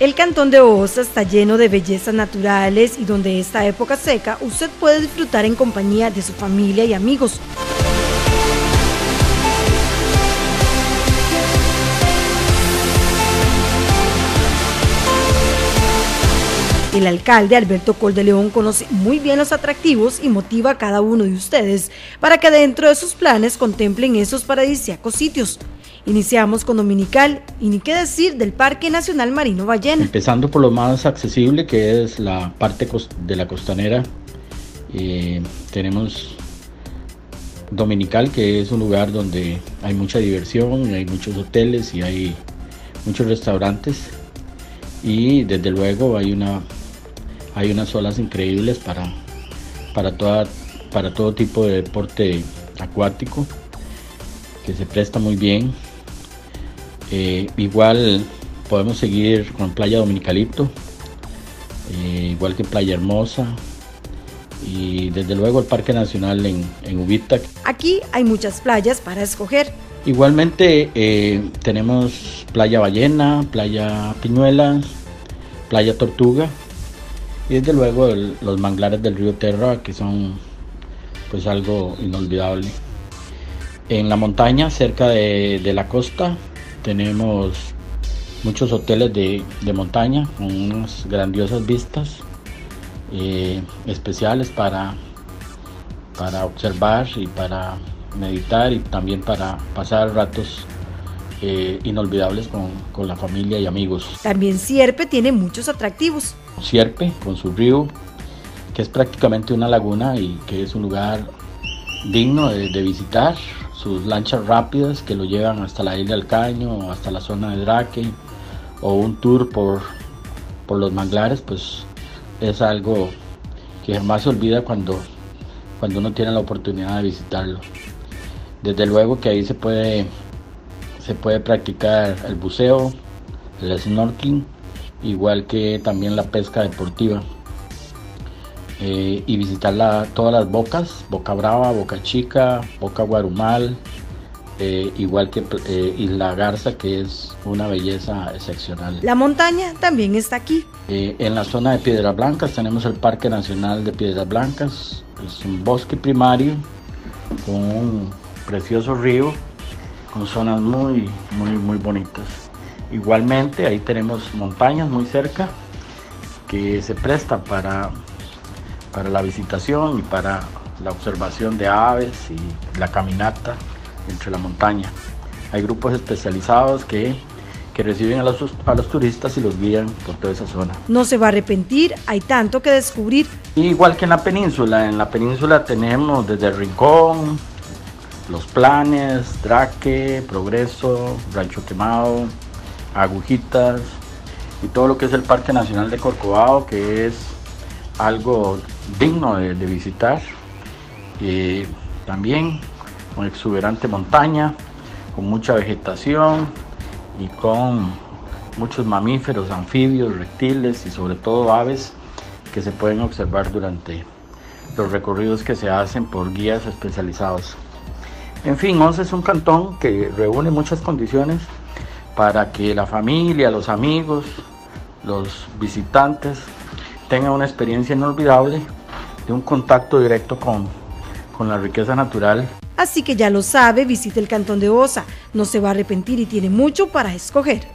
El cantón de Osa está lleno de bellezas naturales y donde esta época seca usted puede disfrutar en compañía de su familia y amigos. El alcalde Alberto Col de León conoce muy bien los atractivos y motiva a cada uno de ustedes para que dentro de sus planes contemplen esos paradisíacos sitios. Iniciamos con Dominical y ni qué decir del Parque Nacional Marino Ballena. Empezando por lo más accesible que es la parte de la costanera, eh, tenemos Dominical que es un lugar donde hay mucha diversión, hay muchos hoteles y hay muchos restaurantes y desde luego hay una hay unas olas increíbles para, para, toda, para todo tipo de deporte acuático que se presta muy bien. Eh, igual podemos seguir con Playa Dominicalito, eh, igual que Playa Hermosa y desde luego el Parque Nacional en, en Ubitac. Aquí hay muchas playas para escoger. Igualmente eh, tenemos Playa Ballena, Playa Piñuelas, Playa Tortuga y desde luego los manglares del río Terra que son pues algo inolvidable. En la montaña, cerca de, la costa, tenemos muchos hoteles de, montaña con unas grandiosas vistas eh, especiales para, para observar y para meditar y también para pasar ratos eh, inolvidables con, con la familia y amigos. También Sierpe tiene muchos atractivos. Sierpe con su río, que es prácticamente una laguna y que es un lugar digno de, visitar. Sus lanchas rápidas que lo llevan hasta la isla del Caño o hasta la zona de Drake o un tour por, por los manglares, pues es algo que jamás se olvida cuando, cuando uno tiene la oportunidad de visitarlo. Desde luego que ahí se puede, se puede practicar el buceo, el snorkeling igual que también la pesca deportiva. Eh, y visitar todas las bocas, Boca Brava, Boca Chica, Boca Guarumal, eh, igual que eh, Isla Garza, que es una belleza excepcional. La montaña también está aquí. en la zona de Piedras Blancas tenemos el Parque Nacional de Piedras Blancas, es un bosque primario con un precioso río, con zonas muy, muy, muy bonitas. Igualmente ahí tenemos montañas muy cerca que se prestan para, para la visitación y para la observación de aves y la caminata entre la montaña. Hay grupos especializados que, reciben a los, a los turistas y los guían por toda esa zona. No se va a arrepentir, hay tanto que descubrir. Igual que en la península, en la península tenemos desde Rincón, Los Planes, Draque, Progreso, Rancho Quemado, agujitas y todo lo que es el Parque Nacional de Corcovado, que es algo digno de, visitar. y también con exuberante montaña, con mucha vegetación y con muchos mamíferos, anfibios, reptiles y sobre todo aves que se pueden observar durante los recorridos que se hacen por guías especializados. En fin, Once es un cantón que reúne muchas condiciones para que la familia, los amigos, los visitantes tengan una experiencia inolvidable de un contacto directo con, con la riqueza natural. Así que ya lo sabe, visite el Cantón de Osa, no se va a arrepentir y tiene mucho para escoger.